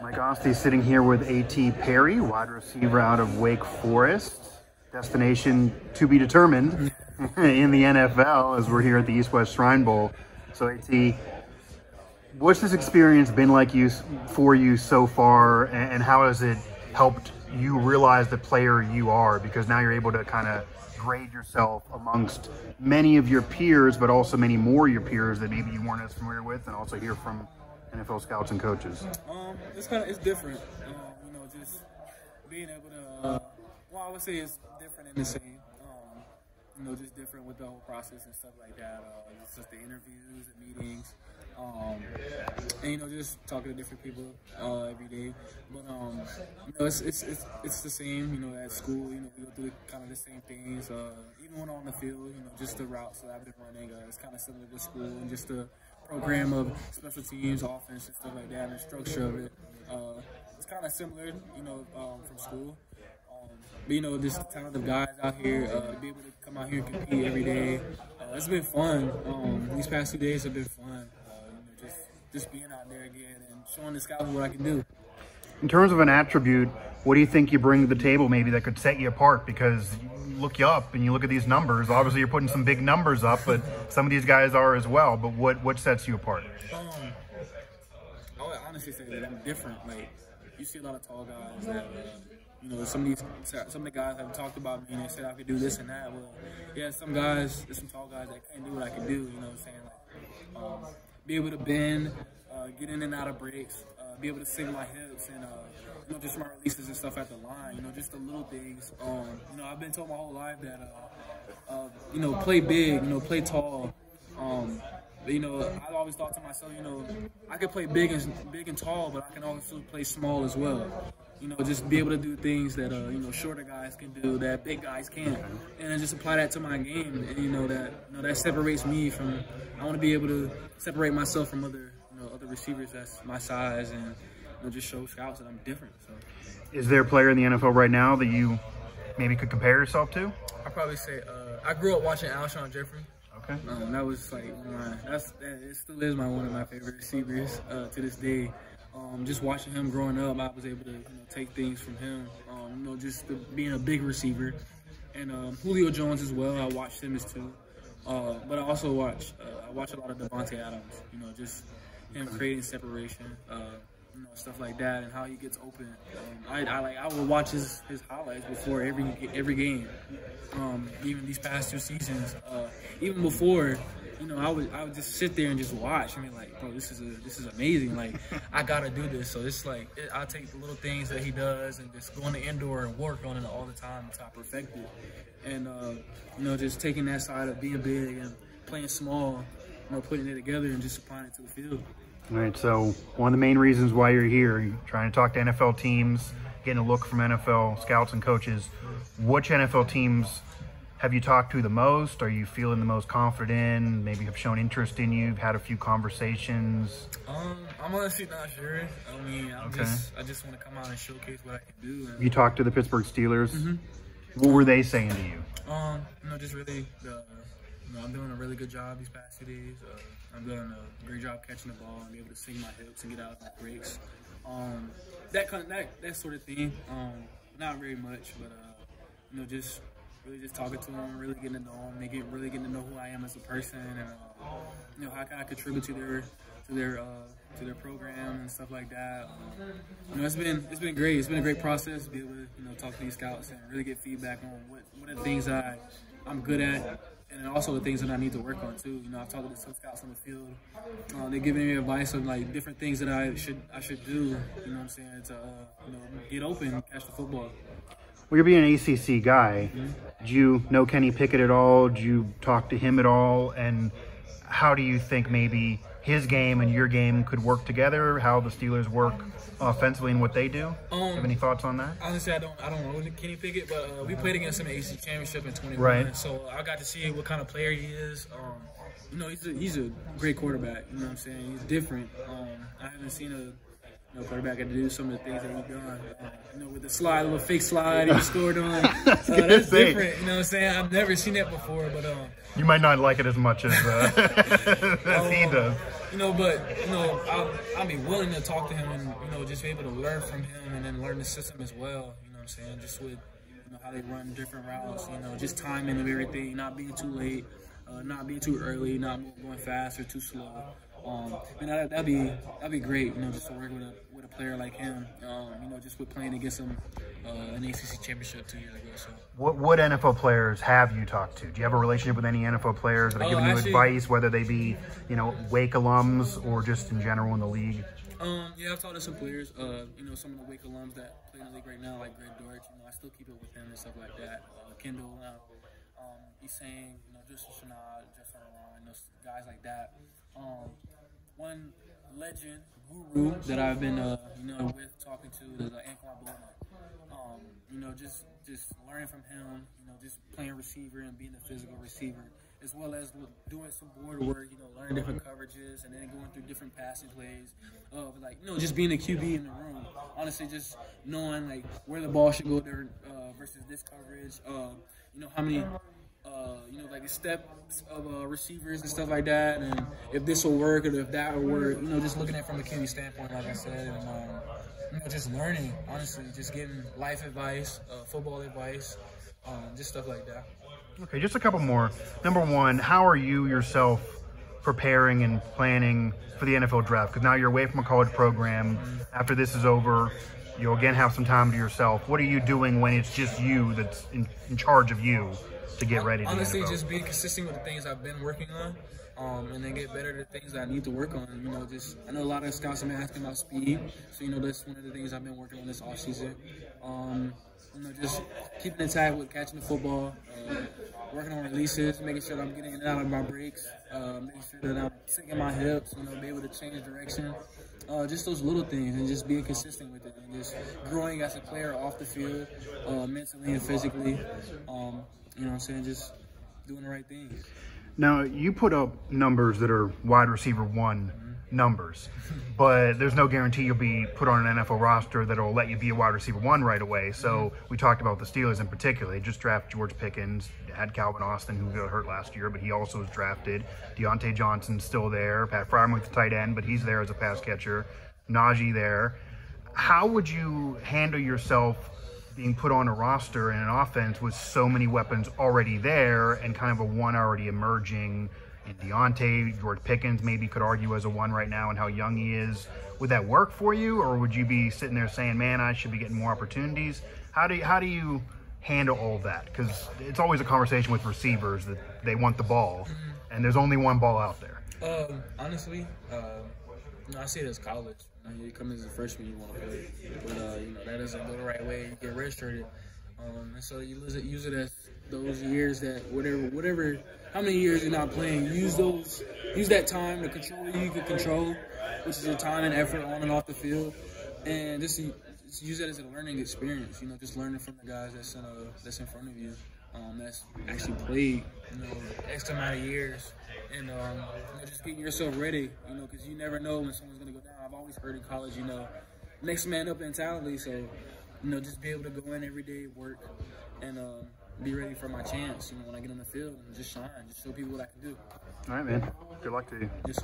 Mike Asti sitting here with A.T. Perry, wide receiver out of Wake Forest. Destination to be determined in the NFL as we're here at the East West Shrine Bowl. So, A.T., what's this experience been like you for you so far, and how has it helped you realize the player you are? Because now you're able to kind of grade yourself amongst many of your peers, but also many more of your peers that maybe you weren't as familiar with, and also hear from NFL scouts and coaches? Um, it's kind of it's different. Um, you know, just being able to. Uh, well, I would say it's different in the same. Um, you know, just different with the whole process and stuff like that. Uh, it's just the interviews and meetings. Um, and you know, just talking to different people uh, every day. But um, you know, it's, it's it's it's the same. You know, at school, you know, we go through kind of the same things. Uh, even when on the field, you know, just the routes that I've been running, uh, it's kind of similar to school, and just the program of special teams, offense, and stuff like that, and the structure of it. Uh, it's kind of similar, you know, um, from school. Um, but you know, just the talented guys out here, uh, to be able to come out here and compete every day. Uh, it's been fun. Um, these past two days have been fun just being out there again and showing the scouts what I can do. In terms of an attribute, what do you think you bring to the table maybe that could set you apart? Because you look you up and you look at these numbers. Obviously, you're putting some big numbers up, but some of these guys are as well. But what what sets you apart? Um, I would honestly say that I'm different. Like you see a lot of tall guys that. Uh, you know, some of these, some of the guys have talked about me and they said I could do this and that. Well, yeah, some guys, some tall guys that can't do what I can do. You know what I'm saying? Like, um, be able to bend, uh, get in and out of breaks, be able to sink my hips, and uh, you know just my releases and stuff at the line. You know, just the little things. Um, you know, I've been told my whole life that uh, uh, you know play big, you know play tall. Um, but, you know, I always thought to myself, you know, I could play big and big and tall, but I can also play small as well you know, just be able to do things that uh, you know shorter guys can do that big guys can't, and just apply that to my game. And you know that you know that separates me from. I want to be able to separate myself from other you know other receivers that's my size, and you know, just show scouts that I'm different. So, is there a player in the NFL right now that you maybe could compare yourself to? I probably say uh, I grew up watching Alshon Jeffery. Okay. Um, that was like my that's that, it still is my one of my favorite receivers uh, to this day. Um, just watching him growing up, I was able to you know, take things from him. Um, you know, just the, being a big receiver, and um, Julio Jones as well. I watched him as too, uh, but I also watch uh, I watch a lot of Davante Adams. You know, just him creating separation, uh, you know, stuff like that, and how he gets open. Um, I, I, like I will watch his, his highlights before every every game. Um, even these past two seasons, uh, even before you know, I would I would just sit there and just watch. I mean, like, bro, this is a, this is amazing. Like, I gotta do this. So it's like it, I take the little things that he does and just go in the indoor and work on it all the time until I perfect it. And uh, you know, just taking that side of being big and playing small, you know, putting it together and just applying it to the field. All right. So one of the main reasons why you're here, you're trying to talk to NFL teams, getting a look from NFL scouts and coaches. Which NFL teams have you talked to the most? Are you feeling the most confident in? Maybe have shown interest in you? Had a few conversations? Um, I'm honestly not sure. I mean, I'm okay. just I just want to come out and showcase what I can do. And, you talked to the Pittsburgh Steelers. Mm -hmm. What were they saying to you? Um, you know, just really, uh, you know, I'm doing a really good job these past two days. Uh, I'm doing a great job catching the ball and able to sink my hips and get out of my breaks. Um, that kind of, that that sort of thing. Um, not very much, but uh, you know, just really just talking to them, really getting to know them, they get really getting to know who I am as a person, and uh, you know how can I contribute to their to their uh, to their program and stuff like that. Um, you know, it's been it's been great. It's been a great process to be able to you know talk to these scouts and really get feedback on what what are the things I, I'm good at. And also the things that I need to work on too. You know, I've talked to some scouts on the field. Uh, they're giving me advice on like different things that I should I should do. You know what I'm saying to uh, you know get open, catch the football. Well, you're being an ACC guy. Mm -hmm do you know Kenny Pickett at all? Do you talk to him at all? And how do you think maybe his game and your game could work together? How the Steelers work offensively and what they do? Um, have any thoughts on that? Honestly, I don't. I don't know Kenny Pickett, but uh, we played against him in the ACC championship in 21. Right. So I got to see what kind of player he is. Um, you know, he's a, he's a great quarterback. You know what I'm saying? He's different. Um, I haven't seen a you know, quarterback had to do some of the things that he done. Uh, you know, with the slide, a little fake slide he scored on. Uh, that's say. different. You know what I'm saying? I've never seen that before, but um, you might not like it as much as uh, as um, he does. You know, but you know, I'll, I'll be willing to talk to him and you know just be able to learn from him and then learn the system as well. You know what I'm saying? Just with you know how they run different routes. You know, just timing of everything, not being too late, uh, not being too early, not going fast or too slow. Um, and that, that'd be that'd be great, you know, just to work with a with a player like him. Um, you know, just with playing against him uh, an ACC championship two years ago. So. What what NFL players have you talked to? Do you have a relationship with any NFL players that are Oh, giving you actually- advice, whether they be you know Wake alums or just in general in the league? Um, yeah, I've talked to some players. Uh, you know, some of the Wake alums that play in the league right now, like Greg Dortch. You know, I still keep up with him and stuff like that. Uh, Kendall, uh, um, he's saying, you know, Justin Strnad, Justin Ron, those guys like that. Um, one legend, guru that I've been, uh, you know, with talking to is uh, Anquan Boldin. Um, you know, just just learning from him. You know, just playing receiver and being a physical receiver, as well as doing some board work. You know, learning different coverages and then going through different passing plays. Of like, you know, just being a QB in the room. Honestly, just knowing like where the ball should go there uh, versus this coverage. Uh, you know, how many. Uh, you know, like the steps of uh, receivers and stuff like that, and if this will work or if that will work. You know, just looking at it from a QB standpoint, like I said, and um, you know, just learning. Honestly, just getting life advice, uh, football advice, um, just stuff like that. Okay, just a couple more. Number one, how are you yourself preparing and planning for the NFL draft? Because now you're away from a college program. After this is over, you'll again have some time to yourself. What are you doing when it's just you that's in, in charge of you to get ready to Honestly, just be consistent with the things I've been working on, um, and then get better at the things that I need to work on. You know, just I know a lot of scouts have been asking about speed, so you know that's one of the things I've been working on this off season. Um, you know, just keeping in tight with catching the football, uh, working on releases, making sure that I'm getting in and out of my breaks, uh, making sure that I'm sinking my hips, you know, be able to change direction. Uh, just those little things and just being consistent with it and just growing as a player off the field, uh, mentally and physically. Um, you know what I'm saying? Just doing the right things. Now you put up numbers that are wide receiver one numbers, but there's no guarantee you'll be put on an NFL roster that'll let you be a wide receiver one right away. So mm-hmm. we talked about the Steelers in particular. They just drafted George Pickens, had Calvin Austin who got hurt last year, but he also was drafted. Diontae Johnson's still there. Pat Freiermuth the tight end, but he's there as a pass catcher. Najee there. How would you handle yourself being put on a roster in an offense with so many weapons already there and kind of a one already emerging in Diontae, George Pickens maybe could argue as a one right now and how young he is. Would that work for you or would you be sitting there saying, man, I should be getting more opportunities? How do you, how do you handle all that? Because it's always a conversation with receivers that they want the ball and there's only one ball out there. Um, honestly, uh, I see it as college. You, know, you come as a freshman, you want to play, but uh, you know that doesn't go the right way. You get redshirted, um, and so you use it, use it as those years that whatever, whatever, how many years you're not playing, use those, use that time to control what you can control, which is your time and effort on and off the field, and just, just use that as a learning experience. You know, just learning from the guys that's in uh, that's in front of you. Um, that's actually played, you know, X amount of years, and um, you know, just getting yourself ready, you know, because you never know when someone's gonna go down. I've always heard in college, you know, next man up mentality. So, you know, just be able to go in every day, work, and um, be ready for my chance. You know, when I get on the field and just shine, just show people what I can do. All right, man. Good luck to you.